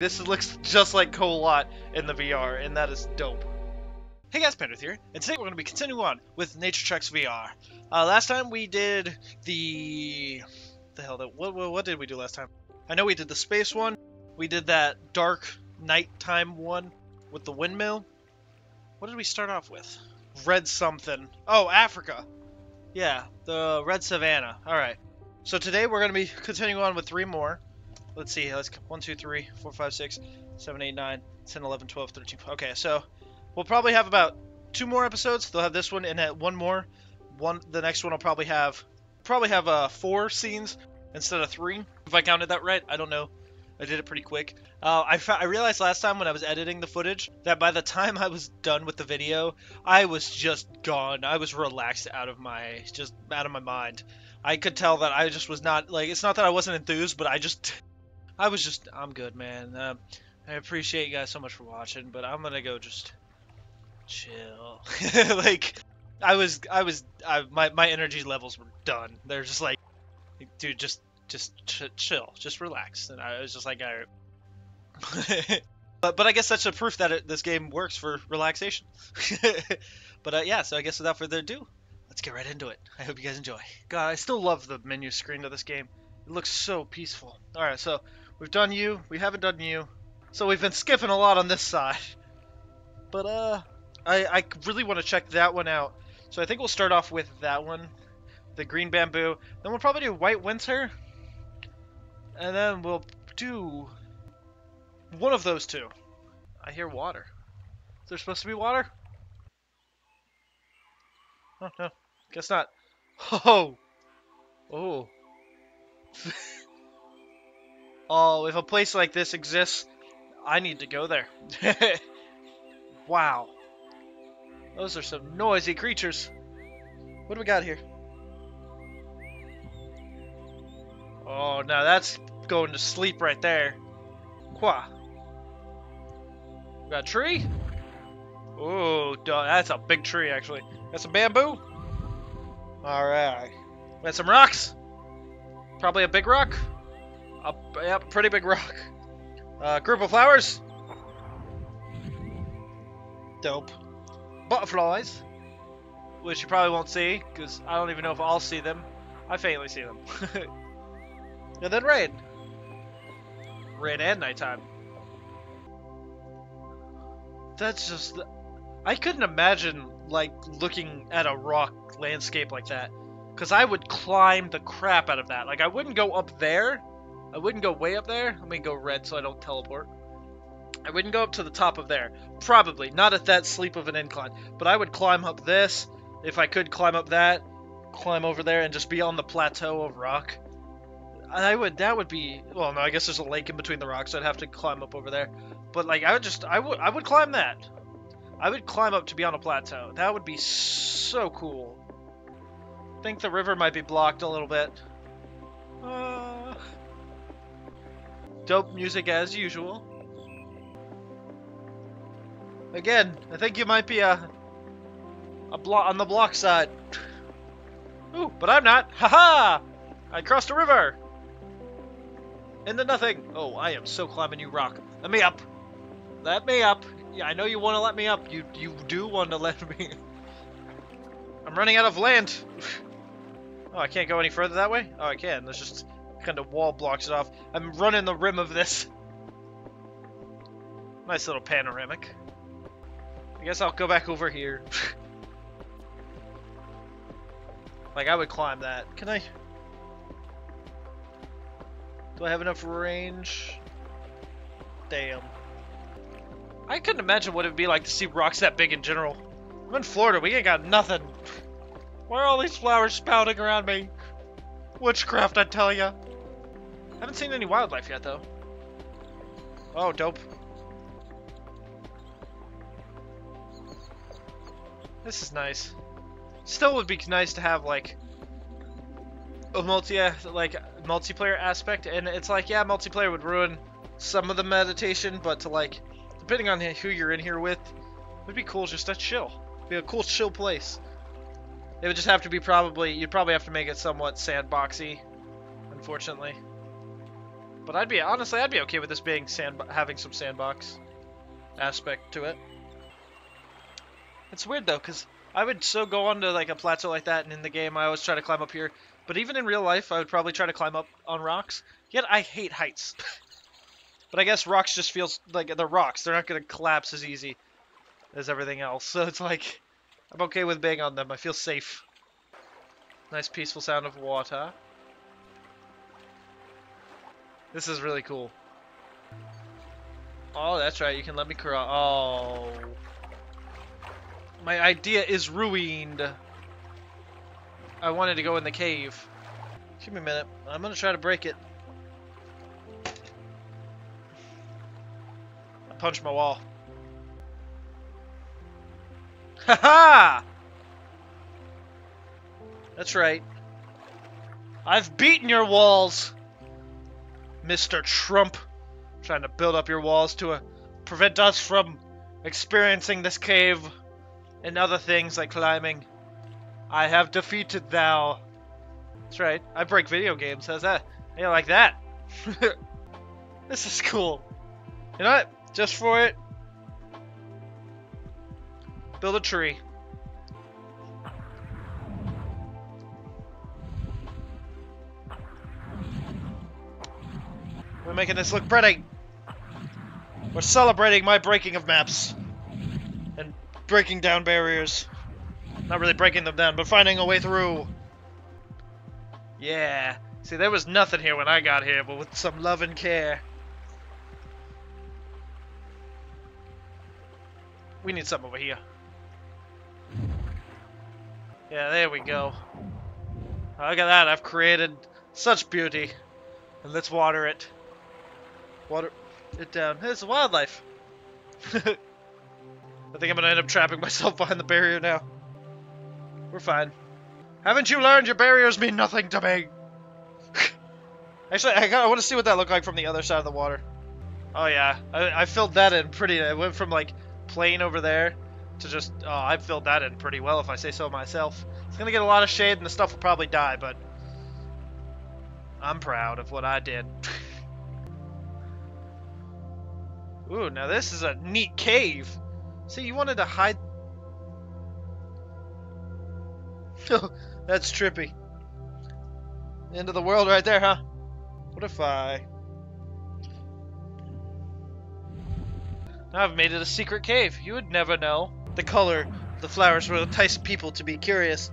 This looks just like Kholat in the VR, and that is dope. Hey guys, Panderath here, and today we're going to be continuing on with Nature Treks VR. Uh, last time we did the... the hell, what, what, what did we do last time? I know we did the space one, we did that dark nighttime one with the windmill. What did we start off with? Red something. Oh, Africa. Yeah, the Red Savannah. Alright. So today we're going to be continuing on with three more. Let's see. Let's 1, 2, 3, 4, 5, 6, 7, 8, 9, 10, 11, 12, 13. Okay, so we'll probably have about two more episodes. They'll have this one and one more. One, the next one will probably have probably have uh, four scenes instead of three. If I counted that right, I don't know. I did it pretty quick. Uh, I, I realized last time when I was editing the footage that by the time I was done with the video, I was just gone. I was relaxed out of my just out of my mind. I could tell that I just was not like it's not that I wasn't enthused, but I just I was just, I'm good, man. Uh, I appreciate you guys so much for watching, but I'm gonna go just chill. like, I was, I was, I, my my energy levels were done. They're just like, dude, just just ch chill, just relax. And I was just like, right. but but I guess that's a proof that it, this game works for relaxation. but uh, yeah, so I guess without further ado, let's get right into it. I hope you guys enjoy. God, I still love the menu screen of this game. It looks so peaceful. All right, so We've done you. We haven't done you. So we've been skipping a lot on this side. But, uh, I, I really want to check that one out. So I think we'll start off with that one. The green bamboo. Then we'll probably do white winter. And then we'll do one of those two. I hear water. Is there supposed to be water? Oh, no. Guess not. Oh! Oh. Oh, if a place like this exists, I need to go there. wow. Those are some noisy creatures. What do we got here? Oh, now that's going to sleep right there. Qua. We got a tree? Oh, that's a big tree, actually. Got some bamboo? Alright. We got some rocks? Probably a big rock? A yep, pretty big rock. Uh, group of flowers. Dope. Butterflies. Which you probably won't see, because I don't even know if I'll see them. I faintly see them. and then rain. Rain and nighttime. That's just... I couldn't imagine, like, looking at a rock landscape like that. Because I would climb the crap out of that. Like, I wouldn't go up there, I wouldn't go way up there. Let me go red so I don't teleport. I wouldn't go up to the top of there. Probably. Not at that sleep of an incline. But I would climb up this. If I could climb up that. Climb over there and just be on the plateau of rock. I would, that would be, well no, I guess there's a lake in between the rocks. So I'd have to climb up over there. But like, I would just, I would, I would climb that. I would climb up to be on a plateau. That would be so cool. I think the river might be blocked a little bit. Uh, Dope music as usual. Again, I think you might be uh, a a block on the block side. Ooh, but I'm not. Haha! -ha! I crossed a river. Into nothing. Oh, I am so climbing you rock. Let me up. Let me up. Yeah, I know you want to let me up. You you do want to let me. I'm running out of land. oh, I can't go any further that way? Oh, I can. There's just kind of wall blocks it off. I'm running the rim of this. Nice little panoramic. I guess I'll go back over here. like, I would climb that. Can I? Do I have enough range? Damn. I couldn't imagine what it would be like to see rocks that big in general. I'm in Florida, we ain't got nothing. Why are all these flowers spouting around me? Witchcraft, I tell ya. Haven't seen any wildlife yet, though. Oh, dope. This is nice. Still would be nice to have, like, a multi uh, like multiplayer aspect, and it's like, yeah, multiplayer would ruin some of the meditation, but to, like, depending on who you're in here with, it would be cool just to chill. Be a cool chill place. It would just have to be probably, you'd probably have to make it somewhat sandboxy, unfortunately. But I'd be honestly, I'd be okay with this being sand, having some sandbox aspect to it. It's weird though, cause I would so go onto like a plateau like that, and in the game I always try to climb up here. But even in real life, I would probably try to climb up on rocks. Yet I hate heights. but I guess rocks just feels like they're rocks. They're not gonna collapse as easy as everything else. So it's like I'm okay with being on them. I feel safe. Nice peaceful sound of water. This is really cool. Oh, that's right. You can let me cross. Oh. My idea is ruined. I wanted to go in the cave. Give me a minute. I'm going to try to break it. I punched my wall. Ha ha! That's right. I've beaten your walls, Mr. Trump. Trying to build up your walls to uh, prevent us from experiencing this cave and other things like climbing. I have defeated thou. That's right. I break video games. How's that? Yeah, like that. this is cool. You know what? Just for it, build a tree. We're making this look pretty. We're celebrating my breaking of maps. And breaking down barriers. Not really breaking them down, but finding a way through. Yeah. See, there was nothing here when I got here, but with some love and care. We need something over here. Yeah, there we go. Look at that, I've created such beauty. And let's water it. Water it down. It's wildlife. I think I'm gonna end up trapping myself behind the barrier now. We're fine. Haven't you learned your barriers mean nothing to me? Actually, I, I want to see what that looked like from the other side of the water. Oh yeah, I, I filled that in pretty. I went from like plain over there to just. Uh, oh, I filled that in pretty well, if I say so myself. It's gonna get a lot of shade, and the stuff will probably die, but I'm proud of what I did. Ooh, now this is a neat cave. See, you wanted to hide... That's trippy. End of the world right there, huh? What if I... Now I've made it a secret cave. You would never know. The color of the flowers will entice people to be curious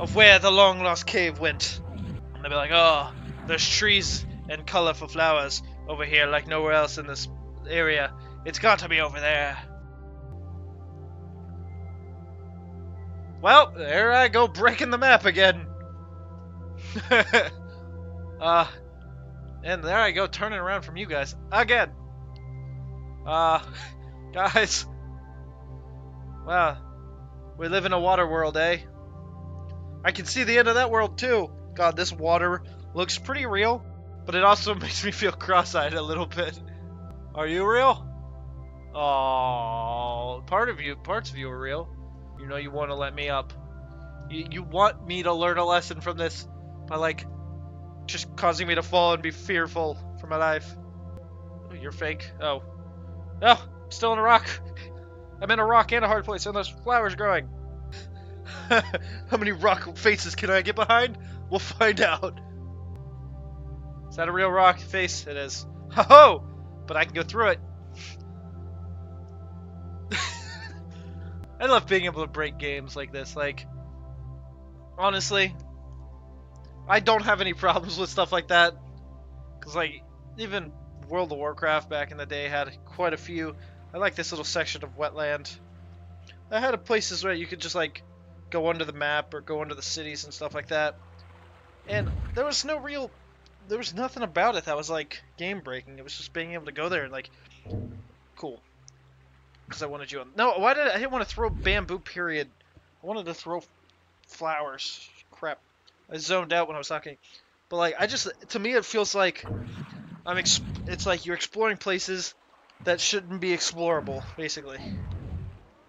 of where the long-lost cave went. And they'll be like, oh, there's trees and colorful flowers over here like nowhere else in this area. It's got to be over there. Well, there I go breaking the map again. uh, and there I go turning around from you guys again. Uh, guys. Wow. We live in a water world, eh? I can see the end of that world too. God, this water looks pretty real, but it also makes me feel cross-eyed a little bit. Are you real? Oh, part of you, parts of you are real. You know you want to let me up. You, you want me to learn a lesson from this by like just causing me to fall and be fearful for my life. You're fake. Oh. Oh, I'm still in a rock. I'm in a rock and a hard place and there's flowers growing. How many rock faces can I get behind? We'll find out. Is that a real rock face? It is. Ho ho! but I can go through it. I love being able to break games like this. Like, honestly, I don't have any problems with stuff like that. Because, like, even World of Warcraft back in the day had quite a few. I like this little section of wetland. I had a places where you could just, like, go under the map or go under the cities and stuff like that. And there was no real there was nothing about it that was like game breaking. It was just being able to go there and like, cool. Because I wanted you on. No, why did I, I didn't want to throw bamboo? Period. I wanted to throw flowers. Crap. I zoned out when I was talking. But like, I just to me it feels like I'm. it's like you're exploring places that shouldn't be explorable, hmm. basically.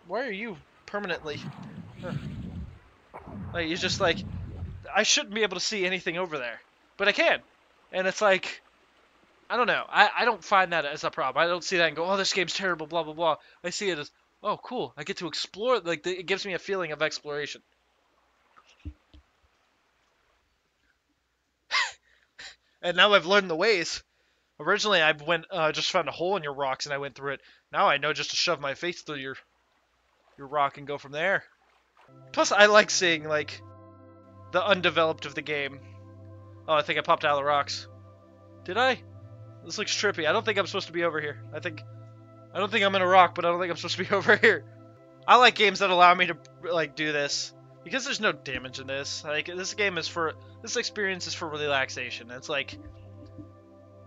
Why are you permanently? Like you're just like, I shouldn't be able to see anything over there, but I can. And it's like, I don't know. I, I don't find that as a problem. I don't see that and go, oh, this game's terrible, blah blah blah. I see it as, oh, cool. I get to explore. Like it gives me a feeling of exploration. and now I've learned the ways. Originally, I went uh, just found a hole in your rocks and I went through it. Now I know just to shove my face through your your rock and go from there. Plus, I like seeing like the undeveloped of the game. Oh, I think I popped out of the rocks. Did I? This looks trippy. I don't think I'm supposed to be over here. I think I don't think I'm in a rock, but I don't think I'm supposed to be over here. I like games that allow me to like do this because there's no damage in this. Like this game is for this experience is for relaxation. It's like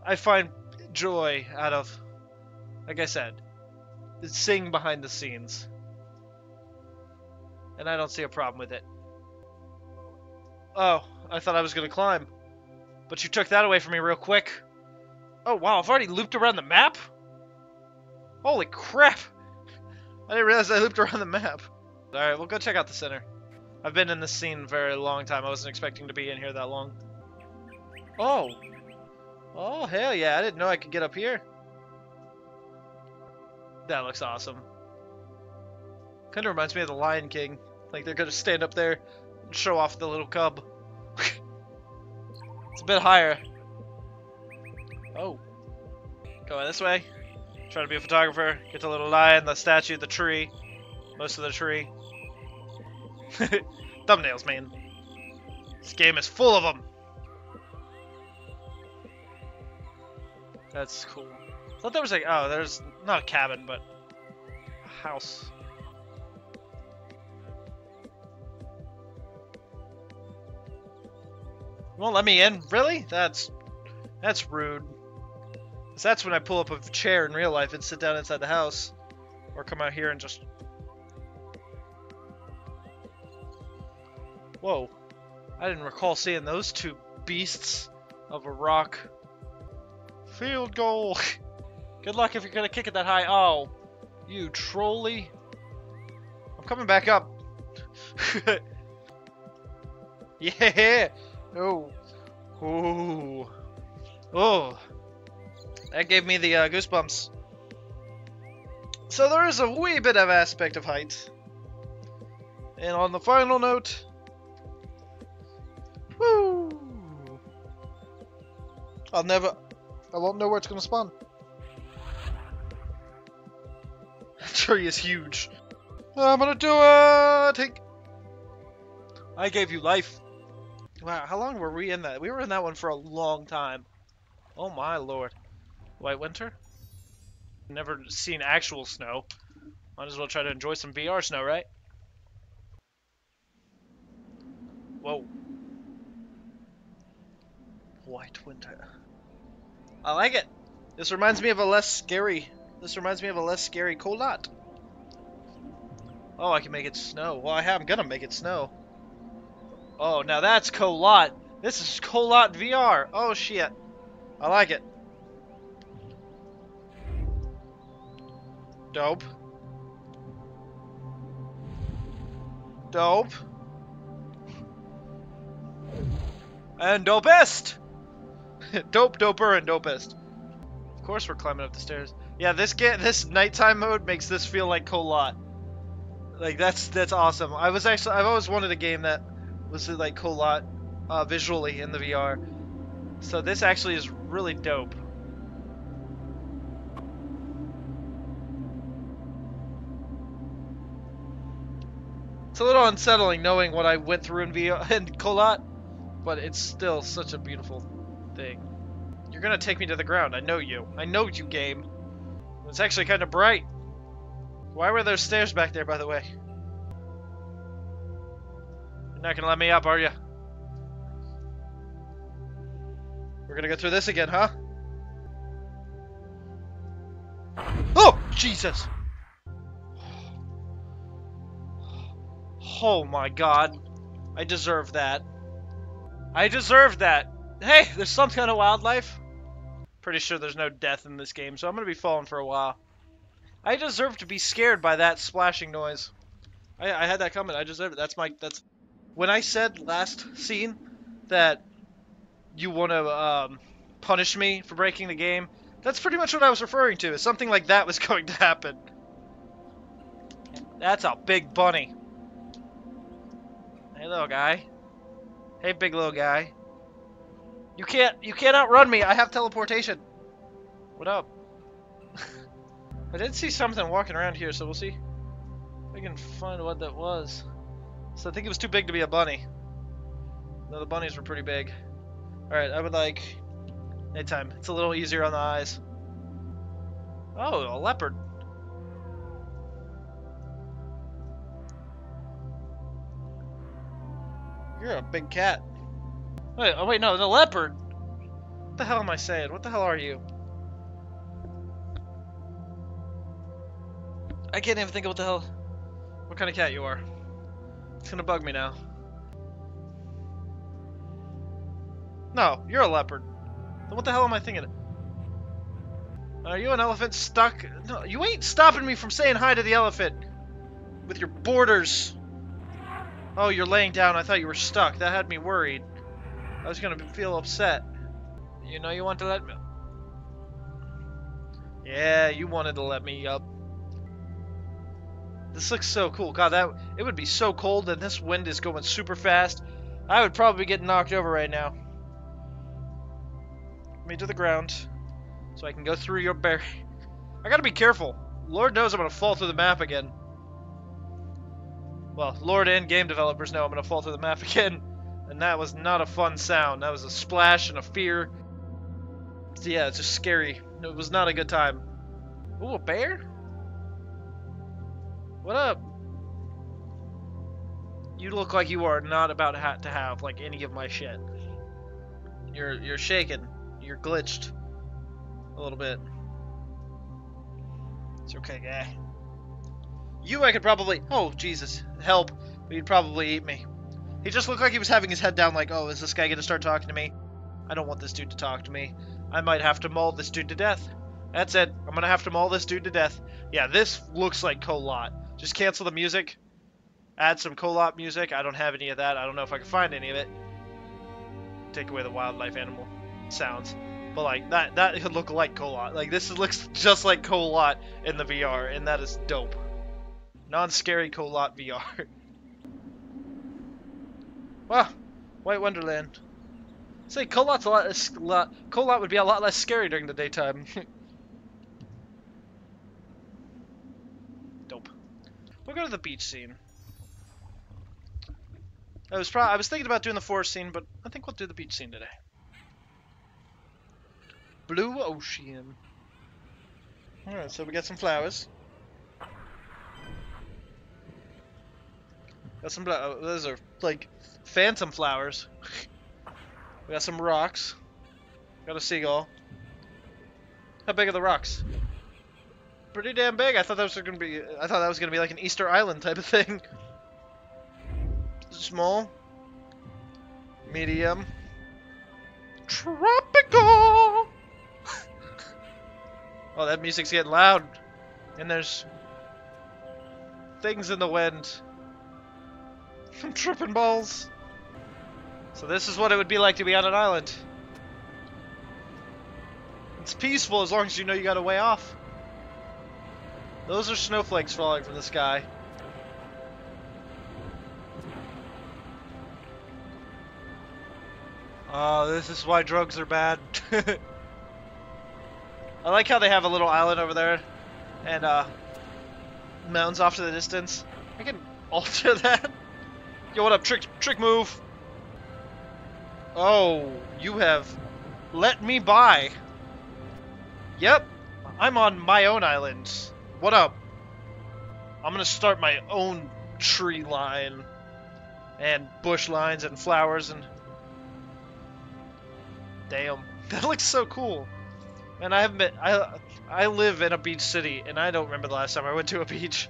I find joy out of like I said, seeing behind the scenes. And I don't see a problem with it. Oh, I thought I was going to climb. But you took that away from me real quick. Oh, wow, I've already looped around the map? Holy crap! I didn't realize I looped around the map. Alright, we'll go check out the center. I've been in this scene very long time. I wasn't expecting to be in here that long. Oh! Oh, hell yeah, I didn't know I could get up here. That looks awesome. Kind of reminds me of the Lion King. Like they're gonna stand up there and show off the little cub. it's a bit higher. Oh. Going this way. Try to be a photographer. Get the little lion, the statue, the tree. Most of the tree. Thumbnails, man. This game is full of them. That's cool. I thought there was like, oh, there's not a cabin, but a house. won't let me in? Really? That's that's rude. that's when I pull up a chair in real life and sit down inside the house. Or come out here and just... Whoa. I didn't recall seeing those two beasts of a rock. Field goal! Good luck if you're gonna kick it that high. Oh, you trolley. I'm coming back up. yeah! Oh. Ooh. Oh. That gave me the uh, goosebumps. So there is a wee bit of aspect of height. And on the final note... Woo! I'll never... I won't know where it's going to spawn. That tree is huge. I'm gonna do it! I gave you life. Wow, how long were we in that? We were in that one for a long time. Oh my lord. White winter? Never seen actual snow. Might as well try to enjoy some VR snow, right? Whoa. White winter. I like it. This reminds me of a less scary. This reminds me of a less scary Kholat. Oh, I can make it snow. Well, I am gonna make it snow. Oh, now that's Kholat. This is Kholat VR. Oh, shit. I like it. Dope. Dope. And dopest! Dope, doper, and dopest. Of course we're climbing up the stairs. Yeah, this get this nighttime mode makes this feel like Kholat. Like that's that's awesome. I was actually I've always wanted a game that was like Kholat uh, visually in the VR. So this actually is really dope. It's a little unsettling knowing what I went through in VR in Kholat, but it's still such a beautiful thing. You're gonna take me to the ground. I know you. I know you, game. It's actually kind of bright. Why were there stairs back there, by the way? You're not gonna let me up, are you? We're gonna go through this again, huh? Oh, Jesus! Oh my god. I deserve that. I deserve that. Hey, there's some kind of wildlife. Pretty sure there's no death in this game, so I'm gonna be falling for a while. I deserve to be scared by that splashing noise. I, I had that coming. I deserve it. That's my. That's when I said last scene that you want to um, punish me for breaking the game. That's pretty much what I was referring to. Is something like that was going to happen. That's a big bunny. Hey, little guy. Hey, big little guy. You can't, you can't outrun me. I have teleportation. What up? I did see something walking around here, so we'll see. I can find what that was. So I think it was too big to be a bunny. No, the bunnies were pretty big. Alright, I would like nighttime. It's a little easier on the eyes. Oh, a leopard. You're a big cat. Wait, oh wait, no, the leopard! What the hell am I saying? What the hell are you? I can't even think of what the hell, what kind of cat you are. It's gonna bug me now. No, you're a leopard. Then what the hell am I thinking? Are you an elephant stuck? No, you ain't stopping me from saying hi to the elephant. With your borders. Oh, you're laying down. I thought you were stuck. That had me worried. I was gonna feel upset. You know you want to let me... Yeah, you wanted to let me up. This looks so cool. God, that it would be so cold and this wind is going super fast. I would probably get knocked over right now. Me to the ground. So I can go through your bear. I gotta be careful. Lord knows I'm gonna fall through the map again. Well, Lord and game developers know I'm going to fall through the map again. And that was not a fun sound. That was a splash and a fear. Yeah, it's just scary. It was not a good time. Ooh, a bear? What up? You look like you are not about to have like any of my shit. You're you're shaking. You're glitched a little bit. It's okay, guy. You I could probably... Oh, Jesus. Help. He'd probably eat me. He just looked like he was having his head down like, oh, is this guy to start talking to me? I don't want this dude to talk to me. I might have to maul this dude to death. That's it. I'm to have to maul this dude to death. Yeah, this looks like Kholat. Just cancel the music. Add some Kholat music. I don't have any of that. I don't know if I can find any of it. Take away the wildlife animal sounds. But like that that could look like Kholat. Like this looks just like Kholat in the VR, and that is dope. Non-scary Kholat VR. wow, White Wonderland. Say, Kholat's a lot, less, lot Kholat would be a lot less scary during the daytime. Dope. We'll go to the beach scene. I was probably I was thinking about doing the forest scene, but I think we'll do the beach scene today. Blue ocean. Alright, so we got some flowers. Got some, uh, those are like phantom flowers. we got some rocks. Got a seagull. How big are the rocks? Pretty damn big. I thought that was gonna be. I thought that was gonna be like an Easter Island type of thing. Small. Medium. Tropical. oh, that music's getting loud. And there's things in the wind. I'm tripping balls. So this is what it would be like to be on an island. It's peaceful as long as you know you got a way off. Those are snowflakes falling from the sky. Oh, this is why drugs are bad. I like how they have a little island over there and uh, mountains off to the distance. I can alter that. Yo, what up? Trick, trick move. Oh, you have let me by. Yep, I'm on my own island. What up? I'm gonna start my own tree line and bush lines and flowers and damn that looks so cool and I haven't been I I live in a beach city and I don't remember the last time I went to a beach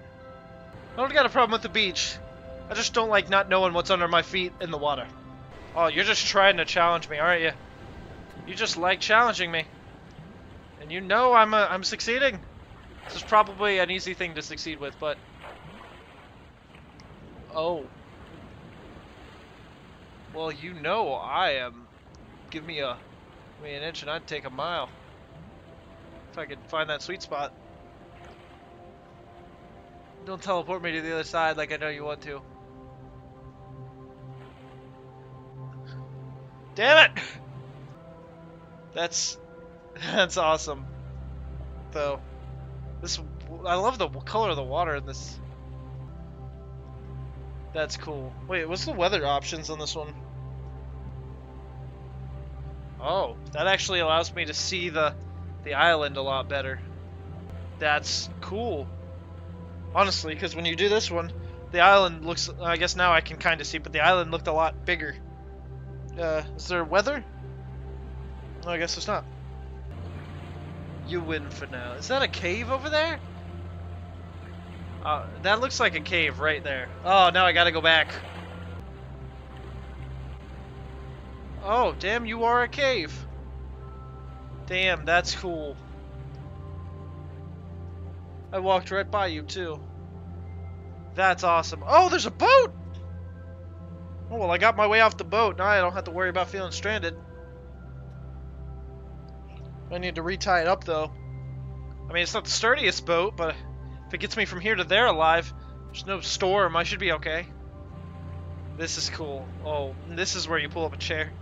I don't got a problem with the beach I just don't like not knowing what's under my feet in the water. Oh, you're just trying to challenge me, aren't you? You just like challenging me. And you know I'm a, uh, I'm succeeding. This is probably an easy thing to succeed with, but... Oh. Well, you know I am... Give me a... I mean, an inch and I'd take a mile. If I could find that sweet spot. Don't teleport me to the other side like I know you want to. Damn it! That's that's awesome. Though this I love the color of the water in this. That's cool. Wait, what's the weather options on this one? Oh, that actually allows me to see the the island a lot better. That's cool. Honestly, because when you do this one, the island looks, I guess now I can kind of see, but the island looked a lot bigger. Uh, is there weather? No, I guess it's not. You win for now. Is that a cave over there? Uh, that looks like a cave right there. Oh, now I gotta go back. Oh, damn, you are a cave. Damn, that's cool. I walked right by you, too. That's awesome. Oh, there's a boat! Oh, well, I got my way off the boat. Now I don't have to worry about feeling stranded. I need to retie it up, though. I mean, it's not the sturdiest boat, but if it gets me from here to there alive, there's no storm. I should be okay. This is cool. Oh, this is where you pull up a chair.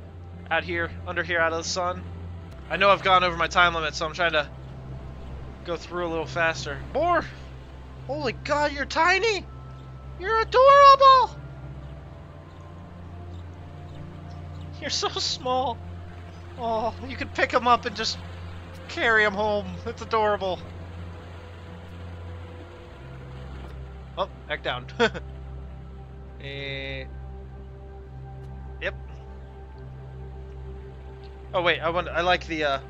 Out here, under here, out of the sun. I know I've gone over my time limit, so I'm trying to go through a little faster. More! Holy god, you're tiny! You're adorable! You're so small. Oh, you could pick him up and just carry him home. It's adorable. Oh, back down. eh. Yep. Oh wait, I want. I like the. uh...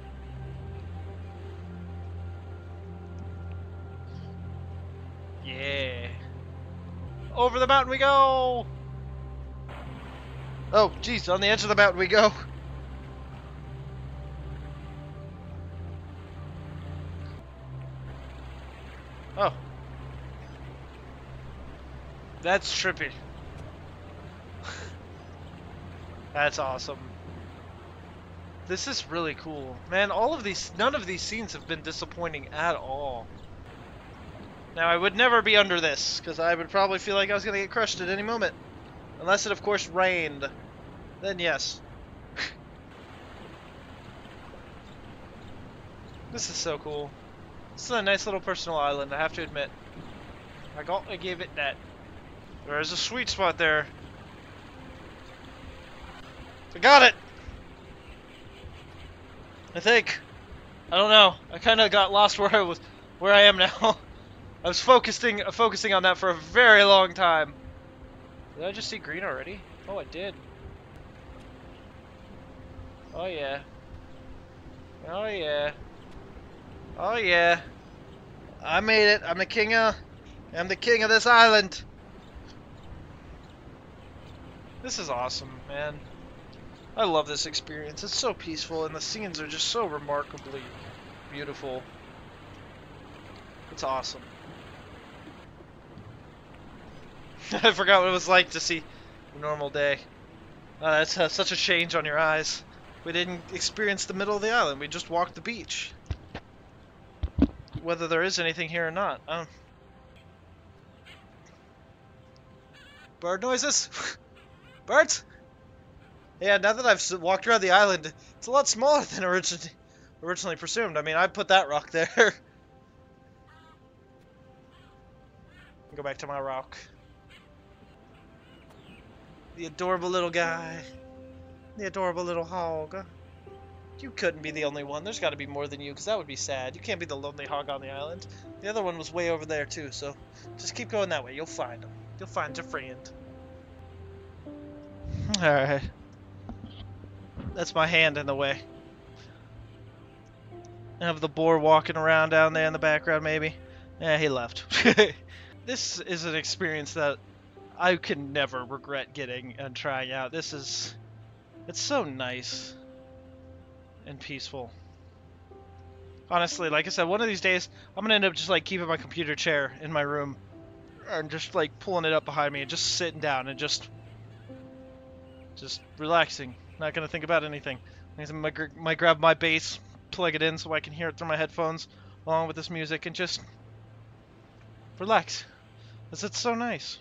Yeah. Over the mountain we go. Oh, jeez, on the edge of the mountain we go. Oh. That's trippy. That's awesome. This is really cool. Man, all of these, none of these scenes have been disappointing at all. Now, I would never be under this, because I would probably feel like I was going to get crushed at any moment. Unless it, of course, rained. Then yes. this is so cool. This is a nice little personal island, I have to admit. I got to give it that. There's a sweet spot there. I got it! I think. I don't know. I kind of got lost where I was, where I am now. I was focusing, focusing on that for a very long time. Did I just see green already? Oh, I did. Oh yeah. Oh yeah. Oh yeah. I made it. I'm the king of. I'm the king of this island. This is awesome, man. I love this experience. It's so peaceful, and the scenes are just so remarkably beautiful. It's awesome. I forgot what it was like to see a normal day. Uh, that's uh, such a change on your eyes. We didn't experience the middle of the island. We just walked the beach. Whether there is anything here or not. Bird noises? Birds? Yeah, now that I've walked around the island, it's a lot smaller than originally originally presumed. I mean, I put that rock there. Go back to my rock. The adorable little guy. The adorable little hog. You couldn't be the only one. There's got to be more than you, because that would be sad. You can't be the lonely hog on the island. The other one was way over there, too, so just keep going that way. You'll find him. You'll find your friend. Alright. That's my hand in the way. I have the boar walking around down there in the background, maybe. Yeah, he left. this is an experience that I can never regret getting and trying out. This is... It's so nice. And peaceful. Honestly, like I said, one of these days, I'm gonna end up just like keeping my computer chair in my room. And just like pulling it up behind me and just sitting down and just... Just relaxing. Not gonna think about anything. I might, might grab my bass, plug it in so I can hear it through my headphones, along with this music, and just relax. It's so nice.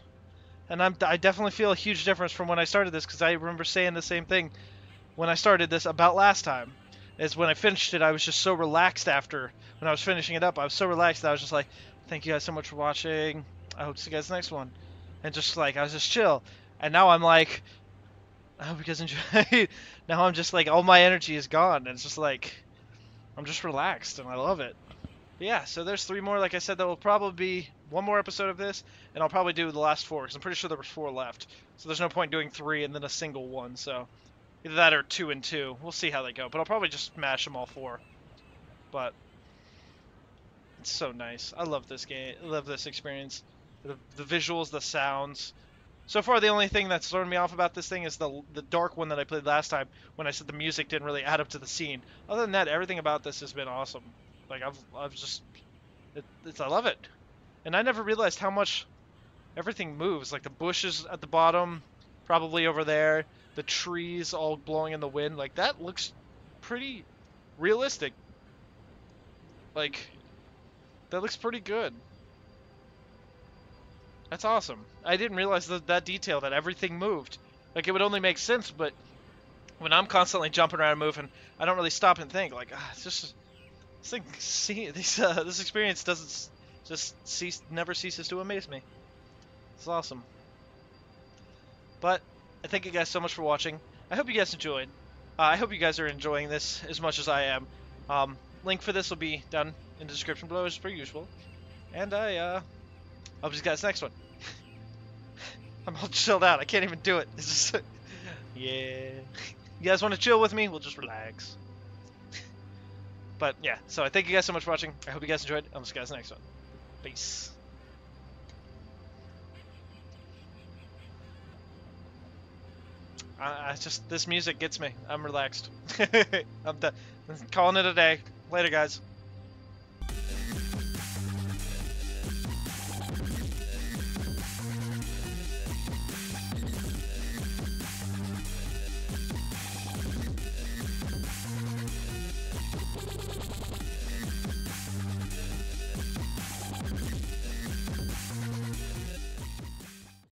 And I'm, I definitely feel a huge difference from when I started this, because I remember saying the same thing when I started this about last time. Is when I finished it, I was just so relaxed after when I was finishing it up. I was so relaxed that I was just like, "Thank you guys so much for watching. I hope to see you guys next one," and just like I was just chill. And now I'm like, I hope you guys enjoy. now I'm just like all my energy is gone, and it's just like I'm just relaxed, and I love it. But yeah, so there's three more. Like I said, that will probably be one more episode of this, and I'll probably do the last four because I'm pretty sure there was four left. So there's no point doing three and then a single one. So either that or two and two. We'll see how they go. But I'll probably just smash them all four. But it's so nice. I love this game. I love this experience. The, the visuals, the sounds. So far, the only thing that's thrown me off about this thing is the the dark one that I played last time when I said the music didn't really add up to the scene. Other than that, everything about this has been awesome. Like I've I've just it, it's I love it, and I never realized how much everything moves. Like the bushes at the bottom, probably over there, the trees all blowing in the wind. Like that looks pretty realistic. Like that looks pretty good. That's awesome. I didn't realize that, that detail, that everything moved. Like, it would only make sense, but when I'm constantly jumping around and moving, I don't really stop and think. Like, ah, it's just... This thing, see, this, uh, this experience doesn't just cease, never ceases to amaze me. It's awesome. But, I thank you guys so much for watching. I hope you guys enjoyed. Uh, I hope you guys are enjoying this as much as I am. Um, link for this will be down in the description below as per usual. And I, uh, I'll see you guys next one. I'm all chilled out. I can't even do it. It's just, yeah. You guys want to chill with me? We'll just relax. but yeah, so I thank you guys so much for watching. I hope you guys enjoyed. I'll see you guys next one. Peace. I, I just this music gets me. I'm relaxed. I'm done. Calling it a day. Later, guys.